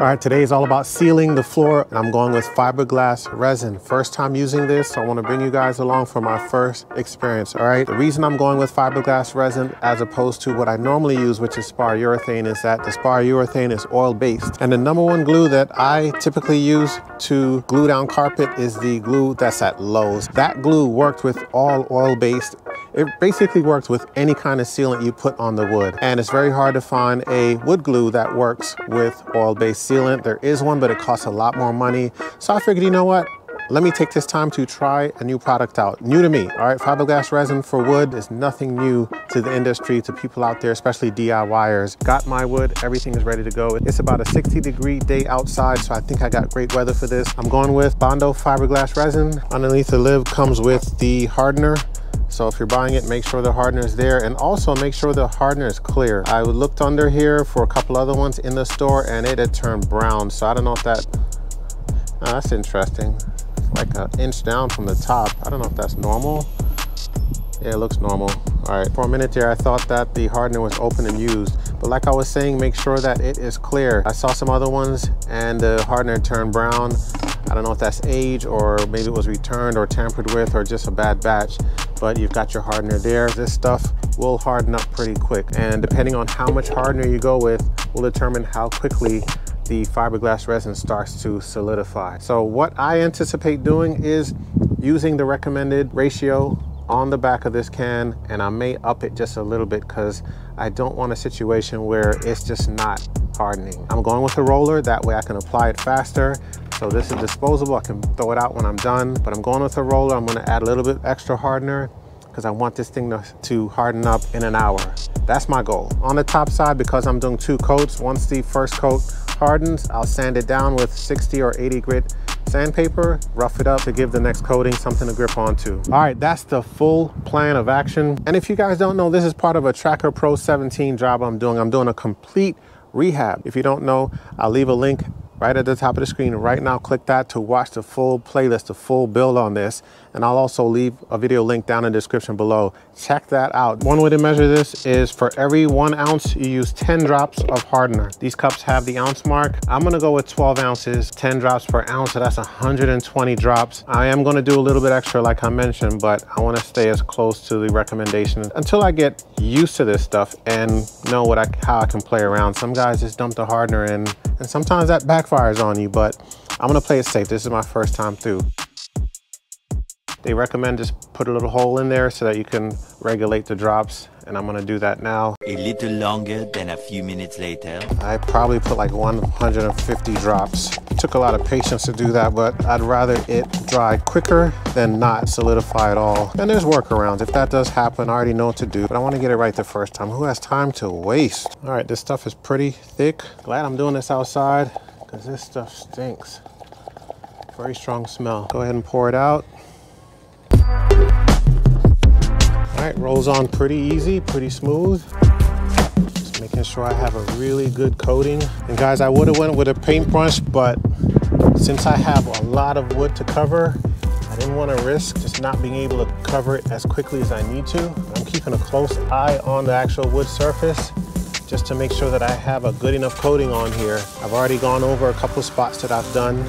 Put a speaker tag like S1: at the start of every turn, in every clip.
S1: All right, today is all about sealing the floor and I'm going with fiberglass resin. First time using this, so I wanna bring you guys along for my first experience, all right? The reason I'm going with fiberglass resin as opposed to what I normally use, which is spar urethane, is that the spar urethane is oil-based. And the number one glue that I typically use to glue down carpet is the glue that's at Lowe's. That glue worked with all oil-based it basically works with any kind of sealant you put on the wood. And it's very hard to find a wood glue that works with oil-based sealant. There is one, but it costs a lot more money. So I figured, you know what? Let me take this time to try a new product out. New to me, all right? Fiberglass resin for wood is nothing new to the industry, to people out there, especially DIYers. Got my wood, everything is ready to go. It's about a 60 degree day outside, so I think I got great weather for this. I'm going with Bondo fiberglass resin. Underneath the lid comes with the hardener so if you're buying it, make sure the hardener is there and also make sure the hardener is clear. I looked under here for a couple other ones in the store and it had turned brown. So I don't know if that, oh, that's interesting. Like an inch down from the top. I don't know if that's normal. Yeah, it looks normal. All right, for a minute there, I thought that the hardener was open and used. But like I was saying, make sure that it is clear. I saw some other ones and the hardener turned brown. I don't know if that's age or maybe it was returned or tampered with or just a bad batch but you've got your hardener there. This stuff will harden up pretty quick. And depending on how much hardener you go with will determine how quickly the fiberglass resin starts to solidify. So what I anticipate doing is using the recommended ratio on the back of this can and I may up it just a little bit because I don't want a situation where it's just not hardening. I'm going with a roller, that way I can apply it faster. So this is disposable, I can throw it out when I'm done, but I'm going with a roller. I'm gonna add a little bit extra hardener because I want this thing to, to harden up in an hour. That's my goal. On the top side, because I'm doing two coats, once the first coat hardens, I'll sand it down with 60 or 80 grit sandpaper, rough it up to give the next coating something to grip onto. All right, that's the full plan of action. And if you guys don't know, this is part of a Tracker Pro 17 job I'm doing. I'm doing a complete rehab. If you don't know, I'll leave a link right at the top of the screen right now. Click that to watch the full playlist, the full build on this. And I'll also leave a video link down in the description below. Check that out. One way to measure this is for every one ounce, you use 10 drops of hardener. These cups have the ounce mark. I'm gonna go with 12 ounces, 10 drops per ounce, so that's 120 drops. I am gonna do a little bit extra like I mentioned, but I wanna stay as close to the recommendation until I get used to this stuff and know what I, how I can play around. Some guys just dump the hardener in and sometimes that backfires on you, but I'm gonna play it safe. This is my first time through. They recommend just put a little hole in there so that you can regulate the drops and I'm gonna do that now.
S2: A little longer than a few minutes later.
S1: I probably put like 150 drops. It took a lot of patience to do that, but I'd rather it dry quicker than not solidify at all. And there's workarounds. If that does happen, I already know what to do, but I wanna get it right the first time. Who has time to waste? All right, this stuff is pretty thick. Glad I'm doing this outside because this stuff stinks. Very strong smell. Go ahead and pour it out. All right, rolls on pretty easy, pretty smooth. Just making sure I have a really good coating. And guys, I would have went with a paintbrush, but since I have a lot of wood to cover, I didn't want to risk just not being able to cover it as quickly as I need to. I'm keeping a close eye on the actual wood surface just to make sure that I have a good enough coating on here. I've already gone over a couple spots that I've done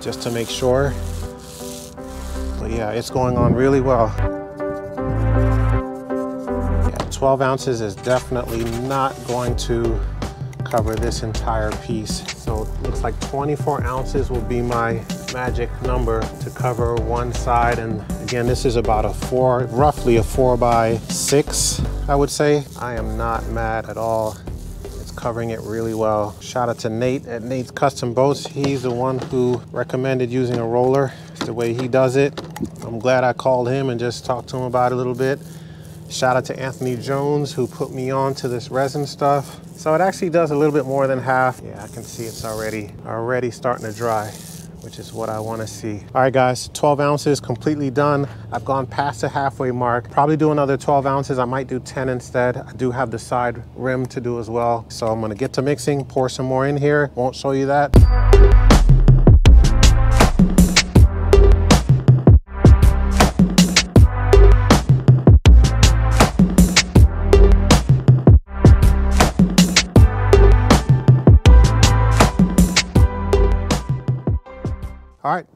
S1: just to make sure. But yeah, it's going on really well. 12 ounces is definitely not going to cover this entire piece. So it looks like 24 ounces will be my magic number to cover one side. And again, this is about a four, roughly a four by six, I would say. I am not mad at all. It's covering it really well. Shout out to Nate at Nate's Custom Boats. He's the one who recommended using a roller. The way he does it. I'm glad I called him and just talked to him about it a little bit. Shout out to Anthony Jones who put me on to this resin stuff. So it actually does a little bit more than half. Yeah, I can see it's already, already starting to dry, which is what I wanna see. All right guys, 12 ounces completely done. I've gone past the halfway mark. Probably do another 12 ounces. I might do 10 instead. I do have the side rim to do as well. So I'm gonna get to mixing, pour some more in here. Won't show you that.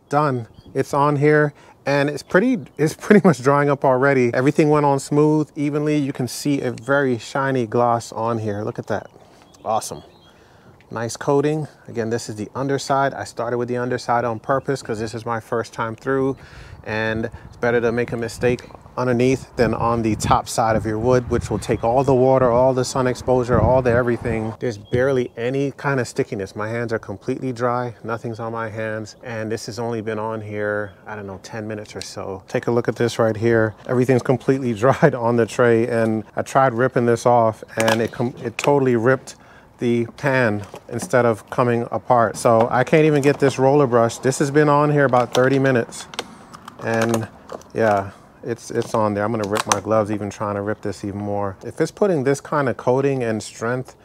S1: Done. It's on here and it's pretty it's pretty much drying up already. Everything went on smooth evenly. You can see a very shiny gloss on here. Look at that. Awesome. Nice coating. Again this is the underside. I started with the underside on purpose because this is my first time through and it's better to make a mistake underneath than on the top side of your wood, which will take all the water, all the sun exposure, all the everything. There's barely any kind of stickiness. My hands are completely dry. Nothing's on my hands. And this has only been on here, I don't know, 10 minutes or so. Take a look at this right here. Everything's completely dried on the tray. And I tried ripping this off and it, it totally ripped the pan instead of coming apart. So I can't even get this roller brush. This has been on here about 30 minutes. And yeah, it's it's on there. I'm gonna rip my gloves even trying to rip this even more. If it's putting this kind of coating and strength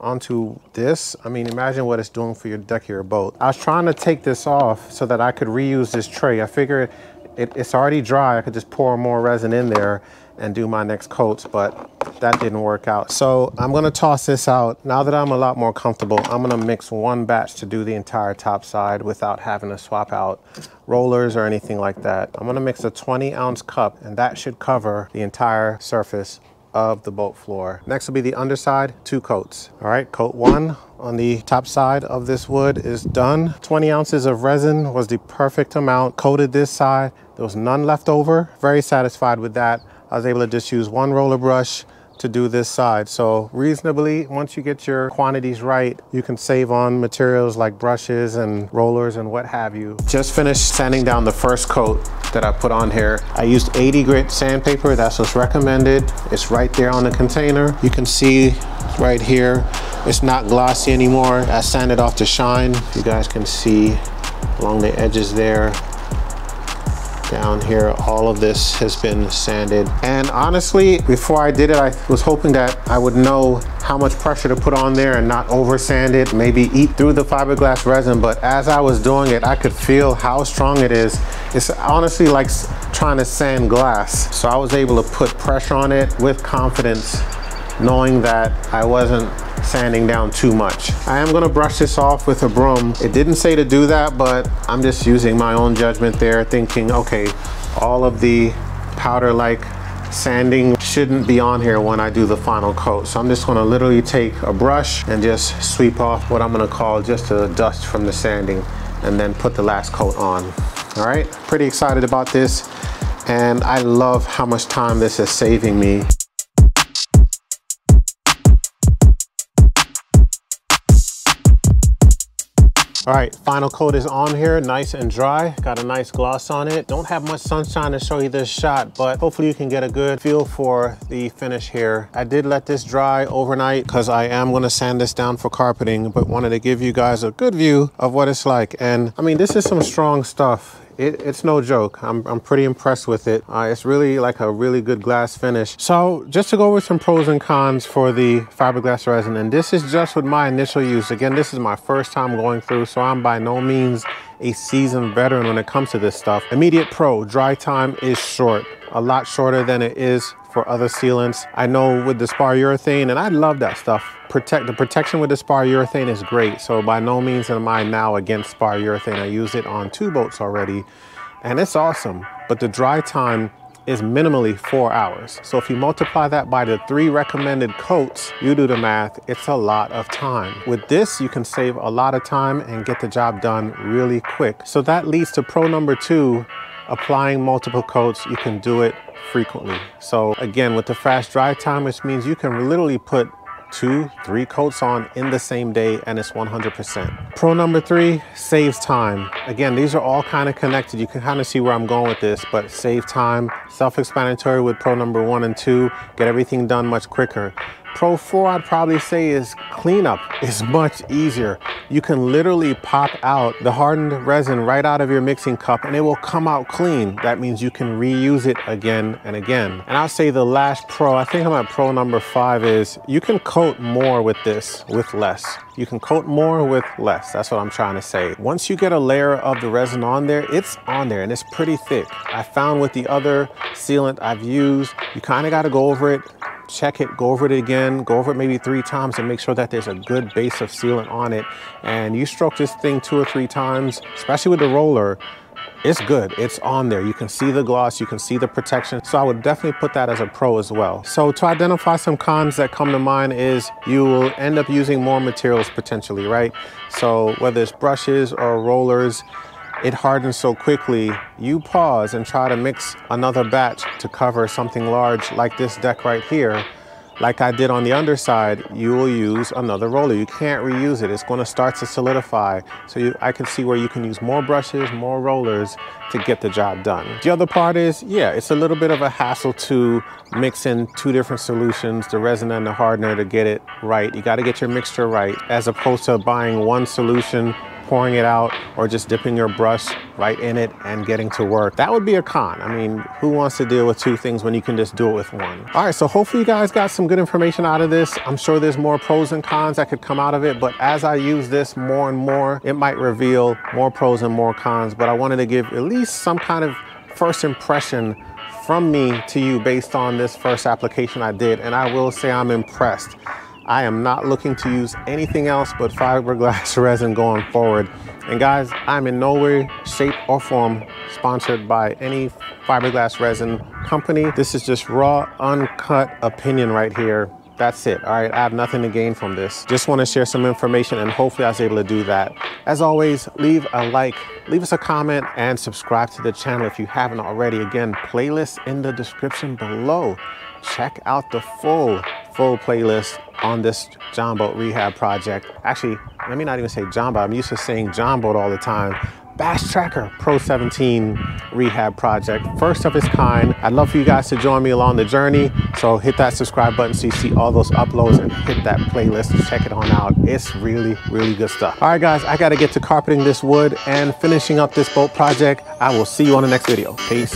S1: onto this, I mean, imagine what it's doing for your deck of your boat. I was trying to take this off so that I could reuse this tray. I figured it, it's already dry. I could just pour more resin in there and do my next coats, but that didn't work out. So I'm gonna toss this out. Now that I'm a lot more comfortable, I'm gonna mix one batch to do the entire top side without having to swap out rollers or anything like that. I'm gonna mix a 20 ounce cup and that should cover the entire surface of the boat floor. Next will be the underside, two coats. All right, coat one on the top side of this wood is done. 20 ounces of resin was the perfect amount. Coated this side, there was none left over. Very satisfied with that. I was able to just use one roller brush to do this side. So reasonably, once you get your quantities right, you can save on materials like brushes and rollers and what have you. Just finished sanding down the first coat that I put on here. I used 80 grit sandpaper, that's what's recommended. It's right there on the container. You can see right here, it's not glossy anymore. I sanded off to shine. You guys can see along the edges there down here all of this has been sanded. And honestly before I did it I was hoping that I would know how much pressure to put on there and not over sand it maybe eat through the fiberglass resin. But as I was doing it I could feel how strong it is. It's honestly like trying to sand glass. So I was able to put pressure on it with confidence knowing that I wasn't sanding down too much. I am gonna brush this off with a broom. It didn't say to do that, but I'm just using my own judgment there, thinking, okay, all of the powder-like sanding shouldn't be on here when I do the final coat. So I'm just gonna literally take a brush and just sweep off what I'm gonna call just the dust from the sanding and then put the last coat on. All right, pretty excited about this. And I love how much time this is saving me. All right, final coat is on here, nice and dry. Got a nice gloss on it. Don't have much sunshine to show you this shot, but hopefully you can get a good feel for the finish here. I did let this dry overnight because I am gonna sand this down for carpeting, but wanted to give you guys a good view of what it's like. And I mean, this is some strong stuff it, it's no joke. I'm, I'm pretty impressed with it. Uh, it's really like a really good glass finish. So just to go over some pros and cons for the fiberglass resin, and this is just with my initial use. Again, this is my first time going through, so I'm by no means a seasoned veteran when it comes to this stuff. Immediate pro, dry time is short, a lot shorter than it is for other sealants. I know with the spar urethane, and I love that stuff. Protect The protection with the spar urethane is great. So by no means am I now against spar urethane. I use it on two boats already and it's awesome. But the dry time is minimally four hours. So if you multiply that by the three recommended coats, you do the math, it's a lot of time. With this, you can save a lot of time and get the job done really quick. So that leads to pro number two, applying multiple coats, you can do it frequently. So again, with the fast dry time, which means you can literally put two, three coats on in the same day and it's 100%. Pro number three, saves time. Again, these are all kind of connected. You can kind of see where I'm going with this, but save time, self-explanatory with pro number one and two, get everything done much quicker. Pro 4 I'd probably say is cleanup is much easier. You can literally pop out the hardened resin right out of your mixing cup and it will come out clean. That means you can reuse it again and again. And I'll say the last pro, I think I'm at pro number 5 is you can coat more with this with less. You can coat more with less. That's what I'm trying to say. Once you get a layer of the resin on there, it's on there and it's pretty thick. I found with the other sealant I've used, you kind of got to go over it check it, go over it again, go over it maybe three times and make sure that there's a good base of sealant on it. And you stroke this thing two or three times, especially with the roller, it's good. It's on there. You can see the gloss, you can see the protection. So I would definitely put that as a pro as well. So to identify some cons that come to mind is you will end up using more materials potentially, right? So whether it's brushes or rollers, it hardens so quickly, you pause and try to mix another batch to cover something large like this deck right here like I did on the underside, you will use another roller. You can't reuse it. It's going to start to solidify. So you, I can see where you can use more brushes, more rollers to get the job done. The other part is, yeah, it's a little bit of a hassle to mix in two different solutions, the resin and the hardener to get it right. You got to get your mixture right as opposed to buying one solution pouring it out or just dipping your brush right in it and getting to work. That would be a con. I mean, who wants to deal with two things when you can just do it with one? All right, so hopefully you guys got some good information out of this. I'm sure there's more pros and cons that could come out of it, but as I use this more and more, it might reveal more pros and more cons, but I wanted to give at least some kind of first impression from me to you based on this first application I did, and I will say I'm impressed. I am not looking to use anything else but fiberglass resin going forward. And guys, I'm in no way, shape or form sponsored by any fiberglass resin company. This is just raw, uncut opinion right here. That's it, all right? I have nothing to gain from this. Just wanna share some information and hopefully I was able to do that. As always, leave a like, leave us a comment and subscribe to the channel if you haven't already. Again, playlist in the description below. Check out the full, full playlist on this John Boat rehab project. Actually, let me not even say John Boat. I'm used to saying John Boat all the time. Bass Tracker Pro 17 rehab project, first of its kind. I'd love for you guys to join me along the journey. So hit that subscribe button so you see all those uploads and hit that playlist. To check it on out. It's really, really good stuff. All right, guys, I got to get to carpeting this wood and finishing up this boat project. I will see you on the next video. Peace.